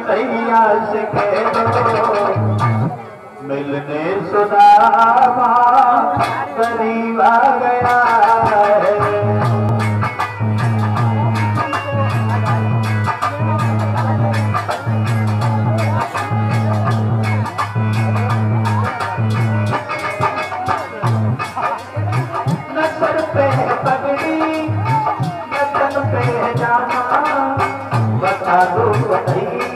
से मिलने सुना करीब आ गया।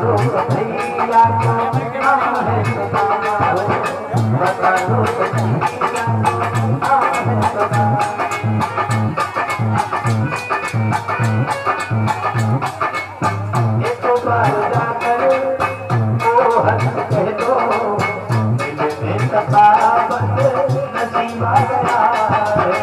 दो भैया को नाम है सुदामा हो बता दो भैया नाम है सुदामा एक बार जाकर ओ हंस कह दो दिल में सतावत नसीब आ गया है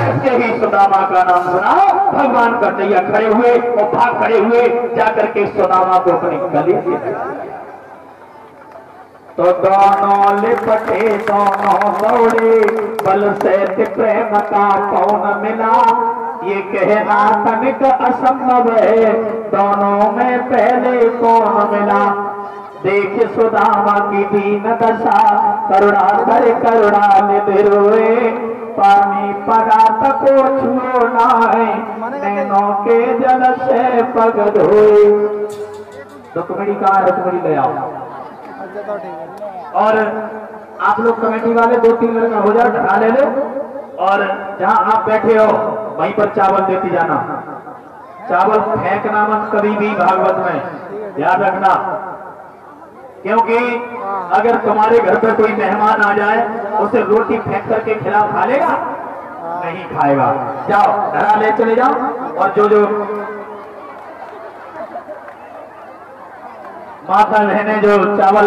जैसे ही सुदामा का नाम सुना। भगवान का कन्हैया खड़े हुए और भाग खड़े हुए जाकर के सुदामा को अपनी गली तो दोनों लिपटे, दोनों दौड़े, बल से प्रेम का कौन मिला? ये कहना तनिक असंभव है, दोनों में पहले कौन मिला? देख सुदामा की दीन दशा, करुणा कर, करुणा निधिरोए पानी परात को छुओ नाए नैनों के जल से पग धोए कमेटी कहा है ले आओ। और आप लोग कमेटी वाले दो तीन लड़का हो जाओ ढका ले लो। और जहाँ आप बैठे हो, वहीं पर चावल देती जाना। चावल फेंकना मत कभी भी भागवत में। ध्यान रखना क्योंकि अगर तुम्हारे घर पर कोई मेहमान आ जाए उसे रोटी फेंक करके खिला खा लेगा? नहीं खाएगा। जाओ धरा ले चले जाओ। और जो जो माता बहने जो चावल